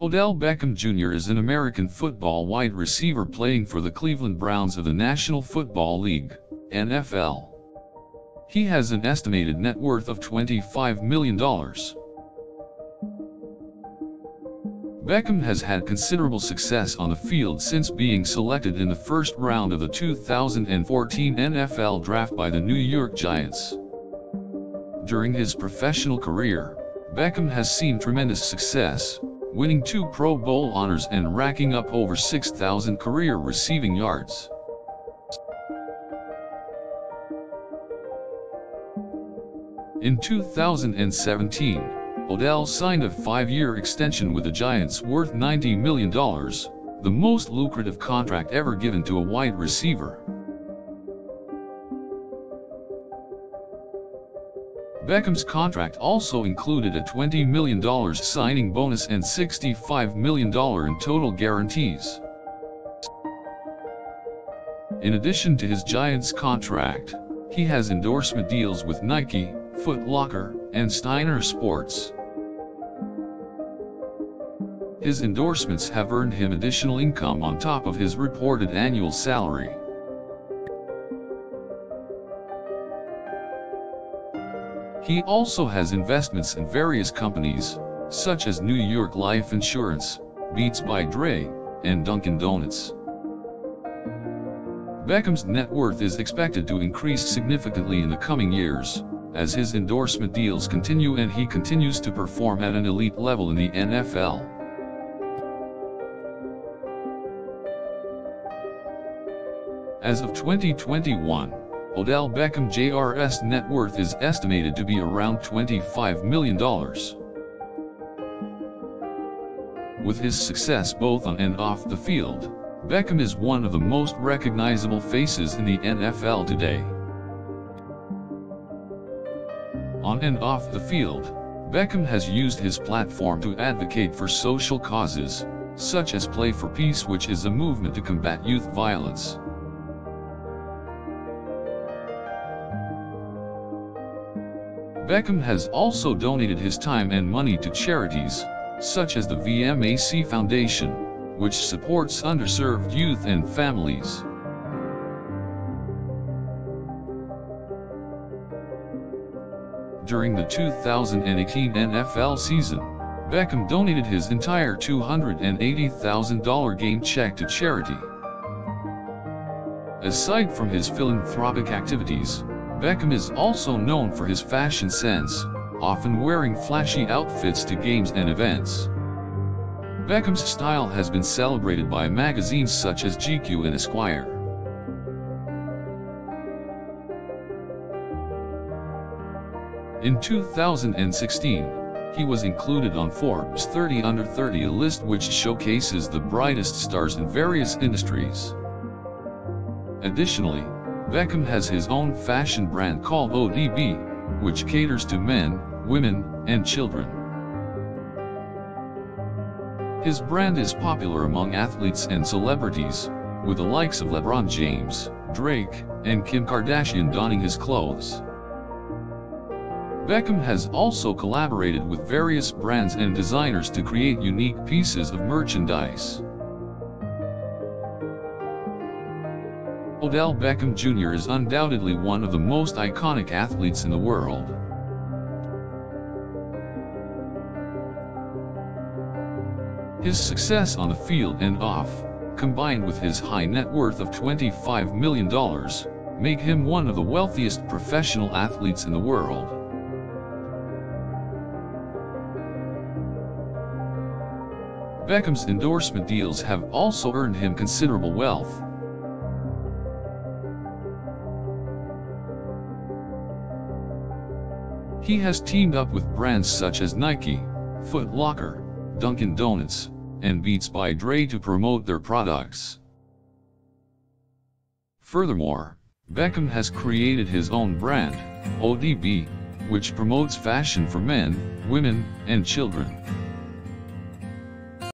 Odell Beckham Jr. is an American football wide receiver playing for the Cleveland Browns of the National Football League, NFL. He has an estimated net worth of $25 million. Beckham has had considerable success on the field since being selected in the first round of the 2014 NFL Draft by the New York Giants. During his professional career, Beckham has seen tremendous success, winning two Pro Bowl honors and racking up over 6,000 career receiving yards. In 2017, Odell signed a five-year extension with the Giants worth $90 million, the most lucrative contract ever given to a wide receiver. Beckham's contract also included a $20 million signing bonus and $65 million in total guarantees. In addition to his Giants contract, he has endorsement deals with Nike, Foot Locker, and Steiner Sports. His endorsements have earned him additional income on top of his reported annual salary. He also has investments in various companies, such as New York Life Insurance, Beats by Dre, and Dunkin' Donuts. Beckham's net worth is expected to increase significantly in the coming years, as his endorsement deals continue and he continues to perform at an elite level in the NFL. As of 2021, Odell Beckham Jr.'s net worth is estimated to be around $25 million. With his success both on and off the field, Beckham is one of the most recognizable faces in the NFL today. On and off the field, Beckham has used his platform to advocate for social causes, such as Play for Peace which is a movement to combat youth violence. Beckham has also donated his time and money to charities, such as the VMAC Foundation, which supports underserved youth and families. During the 2018 NFL season, Beckham donated his entire $280,000 game check to charity. Aside from his philanthropic activities, Beckham is also known for his fashion sense, often wearing flashy outfits to games and events. Beckham's style has been celebrated by magazines such as GQ and Esquire. In 2016, he was included on Forbes 30 Under 30 a list which showcases the brightest stars in various industries. Additionally, Beckham has his own fashion brand called ODB, which caters to men, women, and children. His brand is popular among athletes and celebrities, with the likes of LeBron James, Drake, and Kim Kardashian donning his clothes. Beckham has also collaborated with various brands and designers to create unique pieces of merchandise. Odell Beckham Jr. is undoubtedly one of the most iconic athletes in the world. His success on the field and off, combined with his high net worth of $25 million, make him one of the wealthiest professional athletes in the world. Beckham's endorsement deals have also earned him considerable wealth. He has teamed up with brands such as Nike, Foot Locker, Dunkin' Donuts, and Beats by Dre to promote their products. Furthermore, Beckham has created his own brand, ODB, which promotes fashion for men, women, and children.